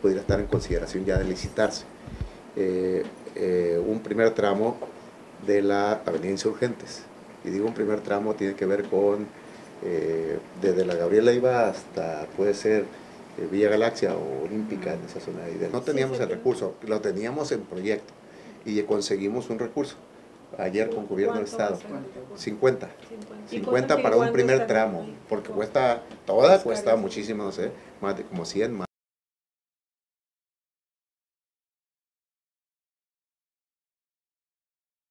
pudiera estar en consideración ya de licitarse. Eh, eh, un primer tramo de la Avenida Insurgentes. Y digo un primer tramo tiene que ver con eh, desde la Gabriela Iba hasta puede ser eh, Villa Galaxia o Olímpica en esa zona. de no teníamos el recurso, lo teníamos en proyecto y conseguimos un recurso ayer con gobierno del estado. 50. 50 para un primer tramo, porque cuesta, toda cuesta muchísimo, no sé, más de como 100 más.